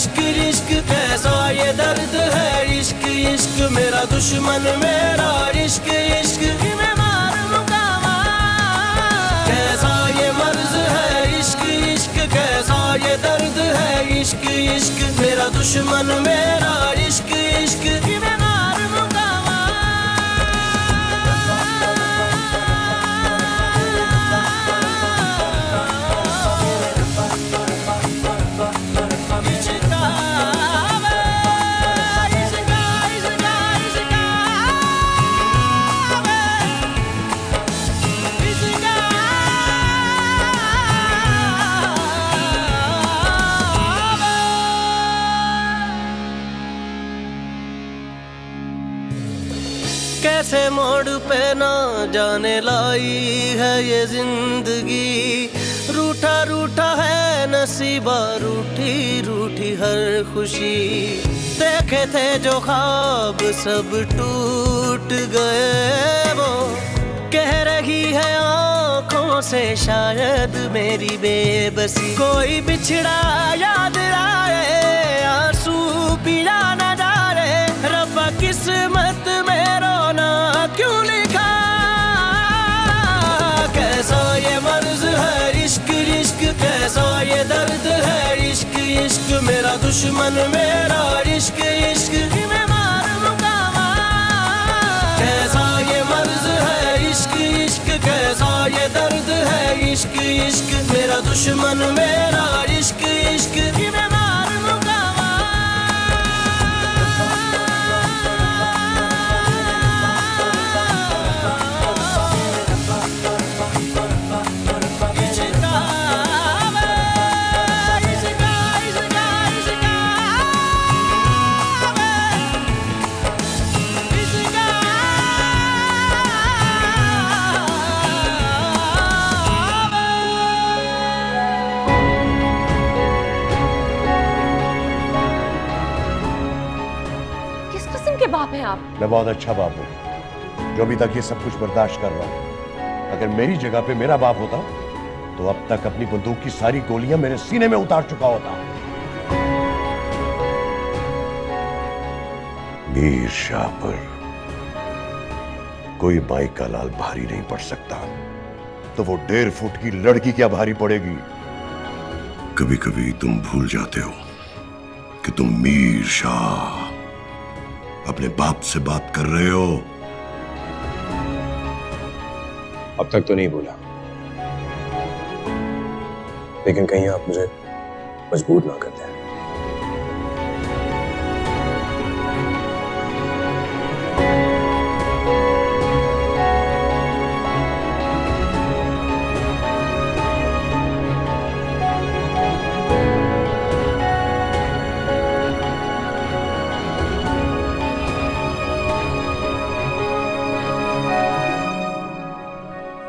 इश्क इश्क कैसा ये दर्द है इश्क इश्क मेरा दुश्मन, मेरा इश्क इश्क कैसा ये मर्ज है इश्क इश्क कैसा ये दर्द है इश्क इश्क मेरा दुश्मन, मेरा इश्क इश्क कैसे मोड़ पे ना जाने लाई है ये ज़िंदगी। रूठा रूठा है नसीबा, रूठी रूठी हर खुशी। देखे थे जो ख्वाब सब टूट गए वो। कह रही है आँखों से शायद मेरी बेबसी। कोई बिछड़ा याद आए, आँसू पिया न जा रहे रब्बा किस्मत ये दर्द है इश्क इश्क मेरा दुश्मन मेरा इश्क इश्क। कैसा ये मर्ज है इश्क इश्क कैसा ये दर्द है इश्क इश्क। मेरा दुश्मन मेरा बाप हैं आप। मैं बहुत अच्छा बाप हूँ। जो अभी तक ये सब कुछ बर्दाश्त कर रहा हूँ। अगर मेरी जगह पे मेरा बाप होता तो अब तक अपनी बंदूक की सारी गोलियाँ मेरे सीने में उतार चुका होता। मीर शाह पर कोई माई का लाल भारी नहीं पड़ सकता। तो वो डेढ़ फुट की लड़की क्या भारी पड़ेगी? कभी कभी तुम भूल जाते हो कि तुम मीर शाह अपने बाप से बात कर रहे हो? अब तक तो नहीं बोला। लेकिन कहीं आप मुझे मजबूर ना कर दें।